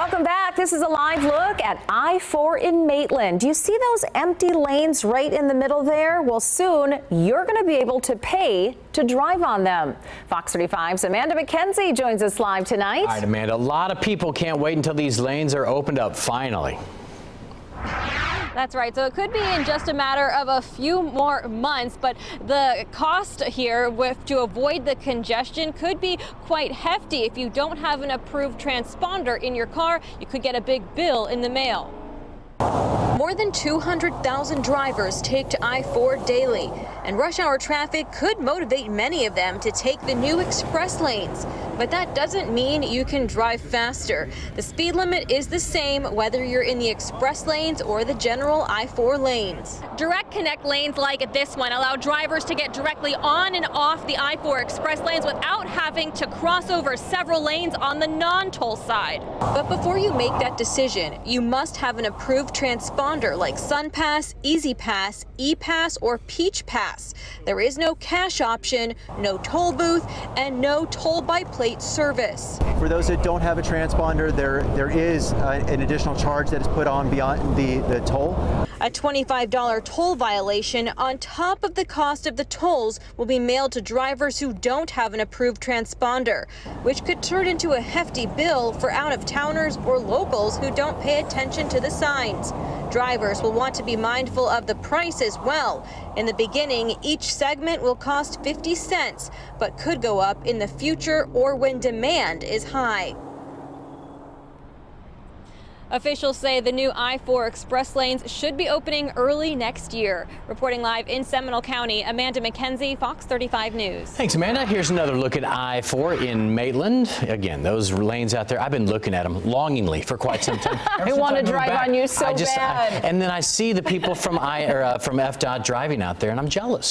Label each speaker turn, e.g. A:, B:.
A: Welcome back. This is a live look at I-4 in Maitland. Do you see those empty lanes right in the middle there? Well, soon you're going to be able to pay to drive on them. Fox 35's Amanda McKenzie joins us live tonight.
B: All right, Amanda, a lot of people can't wait until these lanes are opened up finally.
C: That's right. So it could be in just a matter of a few more months, but the cost here with to avoid the congestion could be quite hefty. If you don't have an approved transponder in your car, you could get a big bill in the mail. More than 200,000 drivers take to I-4 daily, and rush hour traffic could motivate many of them to take the new express lanes. But that doesn't mean you can drive faster. The speed limit is the same whether you're in the express lanes or the general I-4 lanes. Direct connect lanes like this one allow drivers to get directly on and off the I-4 express lanes without having to cross over several lanes on the non-toll side. But before you make that decision, you must have an approved transponder like SunPass, E-ZPass, ePass, or Peach Pass. There is no cash option, no toll booth, and no toll by plate service.
D: For those that don't have a transponder, there there is uh, an additional charge that is put on beyond the, the toll.
C: A $25 toll violation on top of the cost of the tolls will be mailed to drivers who don't have an approved transponder, which could turn into a hefty bill for out-of-towners or locals who don't pay attention to the signs. Drivers will want to be mindful of the price as well. In the beginning, each segment will cost 50 cents, but could go up in the future or when demand is high. Officials say the new I-4 express lanes should be opening early next year. Reporting live in Seminole County, Amanda McKenzie, Fox 35 News.
B: Thanks, Amanda. Here's another look at I-4 in Maitland. Again, those lanes out there, I've been looking at them longingly for quite some time.
A: I want to drive back, on you so
B: I just,
A: bad.
B: I, and then I see the people from I or uh, from FDOT driving out there, and I'm jealous.